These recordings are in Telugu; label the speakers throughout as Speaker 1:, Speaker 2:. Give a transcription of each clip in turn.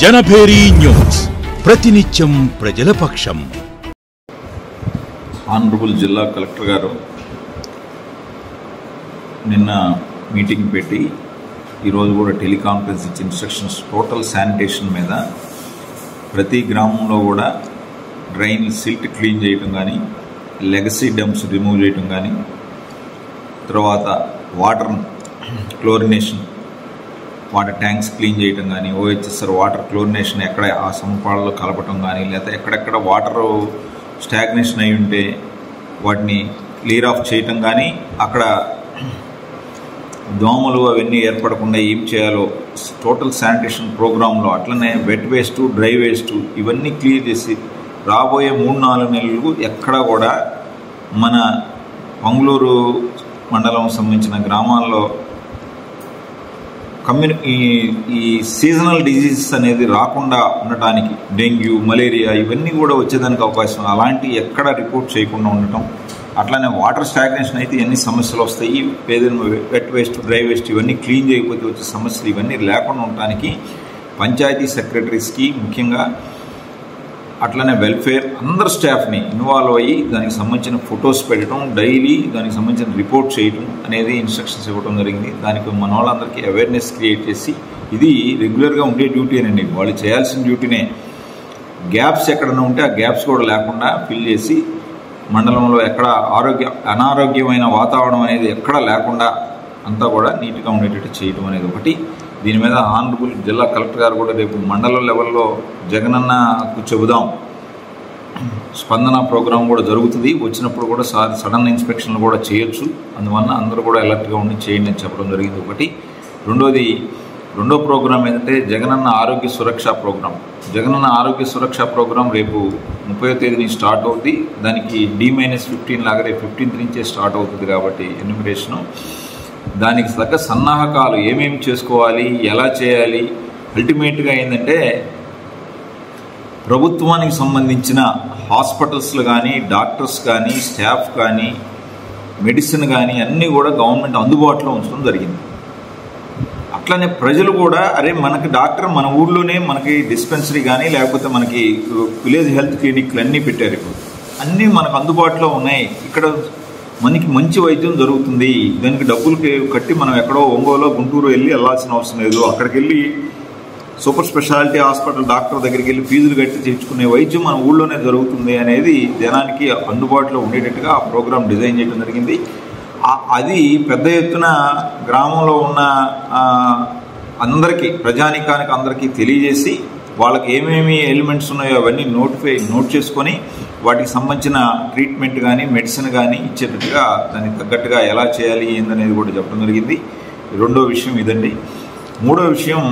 Speaker 1: జనభేరీ న్యూస్. ప్రతినిత్యం ప్రజల పక్షం.
Speaker 2: ఆనరబుల్ జిల్లా కలెక్టర్ గారు నిన్న మీటింగ్ పెట్టి ఈరోజు కూడా టెలికాన్ఫరెన్స్ ఇచ్చి ఇన్స్ట్రక్షన్స్ టోటల్ శానిటేషన్ మీద ప్రతి గ్రామంలో కూడా డ్రైన్ సిల్ట్ క్లీన్ చేయటం కానీ లెగసీ డమ్స్ రిమూవ్ చేయటం కానీ తర్వాత water chlorination water tanks clean చేయటం కానీ ఓహెచ్ఎస్ఆర్ వాటర్ క్లోరినేషన్ ఎక్కడ ఆ సమపాలలో కలపటం కానీ లేకపోతే ఎక్కడెక్కడ వాటర్ స్టాగ్నేషన్ అయి ఉంటే వాటిని క్లియర్ ఆఫ్ చేయటం కానీ అక్కడ దోమలు అవన్నీ ఏర్పడకుండా ఏం చేయాలో టోటల్ శానిటేషన్ ప్రోగ్రాంలో అట్లనే వెట్ వేస్ట్ డ్రై వేస్ట్ ఇవన్నీ క్లియర్ చేసి రాబోయే మూడు నాలుగు నెలలు ఎక్కడ కూడా మన మంగళూరు మండలం సంబంధించిన గ్రామాల్లో కమ్యూని ఈ ఈ సీజనల్ డిజీజెస్ అనేది రాకుండా ఉండటానికి డెంగ్యూ మలేరియా ఇవన్నీ కూడా వచ్చేదానికి అవకాశం అలాంటి ఎక్కడ రిపోర్ట్ చేయకుండా ఉండటం అట్లానే వాటర్ స్టాగ్నేషన్ అయితే ఎన్ని సమస్యలు వస్తాయి ఏదైనా వెట్ వేస్ట్ డ్రై వేస్ట్ ఇవన్నీ క్లీన్ చేయకపోతే వచ్చే సమస్యలు ఇవన్నీ లేకుండా ఉండటానికి పంచాయతీ సెక్రటరీస్కి ముఖ్యంగా అట్లనే వెల్ఫేర్ అందరు స్టాఫ్ని ఇన్వాల్వ్ అయ్యి దానికి సంబంధించిన ఫొటోస్ పెట్టడం డైలీ దానికి సంబంధించిన రిపోర్ట్ చేయడం అనేది ఇన్స్ట్రక్షన్స్ ఇవ్వడం జరిగింది. దానికి మన వాళ్ళందరికీ అవేర్నెస్ క్రియేట్ చేసి ఇది రెగ్యులర్గా ఉండే డ్యూటీనండి వాళ్ళు చేయాల్సిన డ్యూటీనే గ్యాప్స్ ఎక్కడైనా ఉంటే ఆ గ్యాప్స్ కూడా లేకుండా ఫిల్ చేసి మండలంలో ఎక్కడ ఆరోగ్య అనారోగ్యమైన వాతావరణం అనేది ఎక్కడ లేకుండా అంతా కూడా నీట్గా ఉండేటట్టు చేయడం అనేది ఒకటి. దీని మీద ఆనరబుల్ జిల్లా కలెక్టర్ గారు కూడా రేపు మండలం లెవెల్లో జగనన్నకు చెబుదాం. స్పందన ప్రోగ్రాం కూడా జరుగుతుంది. వచ్చినప్పుడు కూడా సార్ సడన్ ఇన్స్పెక్షన్లు కూడా చేయొచ్చు. అందువల్ల అందరూ కూడా అలర్ట్గా ఉండి చేయండి అని చెప్పడం జరిగింది ఒకటి. రెండోది రెండో ప్రోగ్రాం ఏంటంటే జగనన్న ఆరోగ్య సురక్ష ప్రోగ్రాం. జగనన్న ఆరోగ్య సురక్ష ప్రోగ్రాం రేపు ముప్పై తేదీని స్టార్ట్ అవుతుంది దానికి డి మైనస్ ఫిఫ్టీన్ లాగా రేపు ఫిఫ్టీన్త్ నుంచే స్టార్ట్ అవుతుంది కాబట్టి ఎన్యూమరేషను. దానికి తగ్గ సన్నాహకాలు ఏమేమి చేసుకోవాలి ఎలా చేయాలి? అల్టిమేట్గా ఏంటంటే ప్రభుత్వానికి సంబంధించిన హాస్పిటల్స్లో కానీ డాక్టర్స్ కానీ స్టాఫ్ కానీ మెడిసిన్ కానీ అన్నీ కూడా గవర్నమెంట్ అందుబాటులో ఉంచడం జరిగింది. అట్లనే ప్రజలు కూడా అరే మనకి డాక్టర్ మన ఊళ్ళోనే మనకి డిస్పెన్సరీ కానీ లేకపోతే మనకి విలేజ్ హెల్త్ క్లినిక్లు అన్నీ పెట్టారు ఇప్పుడు. అన్నీ మనకు అందుబాటులో ఉన్నాయి. ఇక్కడ మనకి మంచి వైద్యం జరుగుతుంది. దానికి డబ్బులు కట్టి మనం ఎక్కడో ఒంగోలో గుంటూరు వెళ్ళి వెళ్ళాల్సిన అవసరం లేదు. అక్కడికి వెళ్ళి సూపర్ స్పెషాలిటీ హాస్పిటల్ డాక్టర్ దగ్గరికి వెళ్ళి ఫీజులు కట్టి తెచ్చుకునే వైద్యం మన ఊళ్ళోనే జరుగుతుంది అనేది జనానికి అందుబాటులో ఉండేటట్టుగా ఆ ప్రోగ్రామ్ డిజైన్ చేయడం జరిగింది. అది పెద్ద ఎత్తున గ్రామంలో ఉన్న అందరికీ ప్రజానికానికి అందరికీ తెలియజేసి వాళ్ళకి ఏమేమి ఎలిమెంట్స్ ఉన్నాయో అవన్నీ నోటిఫై నోట్ చేసుకొని వాటికి సంబంధించిన ట్రీట్మెంట్ కానీ మెడిసిన్ కానీ ఇచ్చేటట్టుగా దానికి తగ్గట్టుగా ఎలా చేయాలి ఏందనేది కూడా చెప్పడం జరిగింది. రెండో విషయం ఇదండి. మూడో విషయం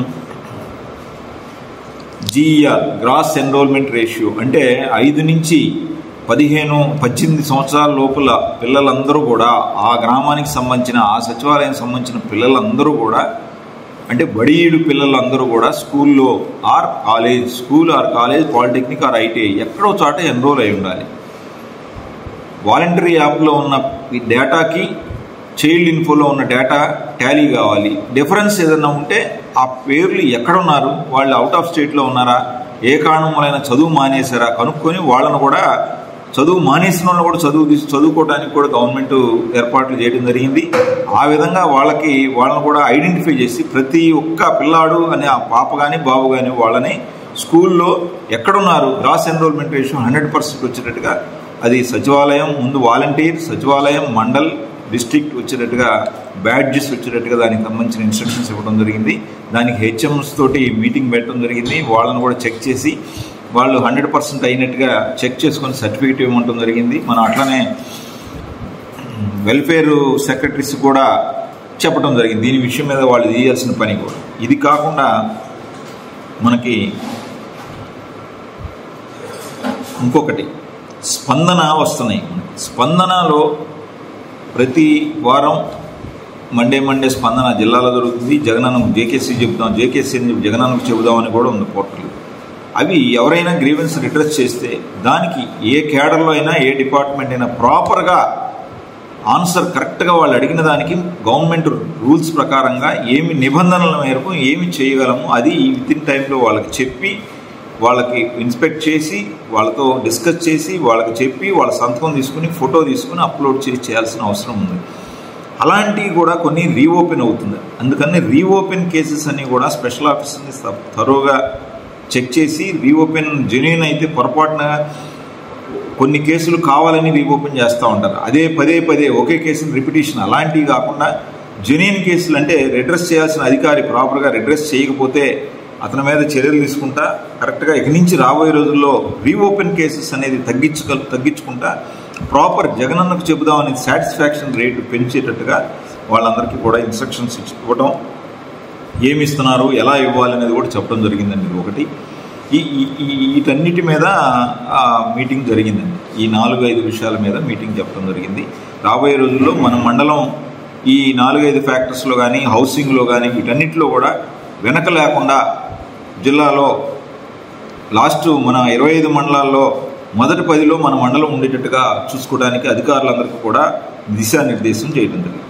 Speaker 2: జీఈఆర్ గ్రాస్ ఎన్రోల్మెంట్ రేషియో అంటే ఐదు నుంచి పదిహేను పద్దెనిమిది సంవత్సరాల లోపల పిల్లలందరూ కూడా ఆ గ్రామానికి సంబంధించిన ఆ సచివాలయానికి సంబంధించిన పిల్లలందరూ కూడా అంటే బడీయుడు పిల్లలందరూ కూడా స్కూల్లో or college school or college polytechnic or ITI ఎక్కడో చోట ఎన్రోల్ అయి ఉండాలి. వాలంటరీ యాప్లో ఉన్న ఈ డేటాకి చైల్డ్ ఇన్ఫోలో ఉన్న డేటా టాలీ కావాలి. డిఫరెన్స్ ఏదైనా ఉంటే ఆ పేర్లు ఎక్కడున్నారు వాళ్ళు అవుట్ ఆఫ్ స్టేట్లో ఉన్నారా? ఏ కారణం వలన చదువు మానేశారా? కనుక్కొని వాళ్ళను కూడా చదువు మానేసిన వాళ్ళు కూడా చదువు తీసి చదువుకోవడానికి కూడా గవర్నమెంట్ ఏర్పాట్లు చేయడం జరిగింది. ఆ విధంగా వాళ్ళకి వాళ్ళని కూడా ఐడెంటిఫై చేసి ప్రతి ఒక్క పిల్లాడు అనే ఆ పాప కానీ బాబు కానీ వాళ్ళని స్కూల్లో ఎక్కడున్నారు gross enrolment ratio hundred percent వచ్చేటట్టుగా అది సచివాలయం ముందు వాలంటీర్ సచివాలయం మండల్ డిస్ట్రిక్ట్ వచ్చేటట్టుగా బ్యాడ్జెస్ వచ్చేటట్టుగా దానికి సంబంధించిన ఇన్స్ట్రక్షన్స్ ఇవ్వడం జరిగింది. దానికి హెచ్ఎంస్ తోటి మీటింగ్ పెట్టడం జరిగింది. వాళ్ళని కూడా చెక్ చేసి వాళ్ళు హండ్రెడ్ పర్సెంట్ అయినట్టుగా చెక్ చేసుకొని సర్టిఫికేట్ ఇవ్వమంటం జరిగింది. మనం అట్లనే వెల్ఫేర్ సెక్రటరీస్ కూడా చెప్పడం జరిగింది. దీని విషయం మీద వాళ్ళు చేయాల్సిన పని కూడా. ఇది కాకుండా మనకి ఇంకొకటి. స్పందన వస్తున్నాయి. స్పందనలో ప్రతి వారం మండే మండే స్పందన జిల్లాలో దొరుకుతుంది జగనన్నకు జేకేసీ చెబుదాం జేకేసీ అని చెప్పి జగనన్నకు చెబుదామని కూడా ఉంది పోర్టల్. అవి ఎవరైనా గ్రీవెన్స్ రిడ్రెస్ చేస్తే దానికి ఏ కేడర్లో అయినా ఏ డిపార్ట్మెంట్ అయినా ప్రాపర్గా ఆన్సర్ కరెక్ట్గా వాళ్ళు అడిగిన దానికి గవర్నమెంట్ రూల్స్ ప్రకారంగా ఏమి నిబంధనల మేరకు ఏమి చేయగలము అది ఈ విత్ ఇన్ టైంలో వాళ్ళకి చెప్పి వాళ్ళకి ఇన్స్పెక్ట్ చేసి వాళ్ళతో డిస్కస్ చేసి వాళ్ళకి చెప్పి వాళ్ళ సంతకం తీసుకుని ఫోటో తీసుకుని అప్లోడ్ చేసి చేయాల్సిన అవసరం ఉంది. అలాంటివి కూడా కొన్ని రీఓపెన్ అవుతుంది. అందుకని రీఓపెన్ కేసెస్ అన్నీ కూడా స్పెషల్ ఆఫీసర్ని తరోగా చెక్ చేసి రీఓపెన్ జెన్యున్ అయితే పొరపాటున కొన్ని కేసులు కావాలని రీఓపెన్ చేస్తూ ఉంటారు. అదే పదే పదే ఒకే కేసుని రిపిటేషన్ అలాంటివి కాకుండా జెన్యున్ కేసులు అంటే రిడ్రెస్ చేయాల్సిన అధికారి ప్రాపర్గా రిడ్రెస్ చేయకపోతే అతని మీద చర్యలు తీసుకుంటా కరెక్ట్గా ఇక నుంచి రాబోయే రోజుల్లో రీఓపెన్ కేసెస్ అనేది తగ్గించుక తగ్గించుకుంటా ప్రాపర్ జగనన్నకు చెబుదామనేది సాటిస్ఫాక్షన్ రేటు పెంచేటట్టుగా వాళ్ళందరికీ కూడా ఇన్స్ట్రక్షన్స్ ఇవ్వడం ఏమి ఇస్తున్నారు ఎలా ఇవ్వాలి అనేది కూడా చెప్పడం జరిగిందండి ఒకటి. ఈ వీటన్నిటి మీద మీటింగ్ జరిగిందండి. ఈ నాలుగు ఐదు విషయాల మీద మీటింగ్ చెప్పడం జరిగింది. రాబోయే రోజుల్లో మన మండలం ఈ నాలుగైదు ఫ్యాక్టర్స్లో కానీ హౌసింగ్లో కానీ వీటన్నిటిలో కూడా వెనక లేకుండా జిల్లాలో లాస్ట్ మన ఇరవై ఐదు మండలాల్లో మొదటి పదిలో మన మండలం ఉండేటట్టుగా చూసుకోవడానికి అధికారులందరికీ కూడా దిశానిర్దేశం చేయడం జరిగింది.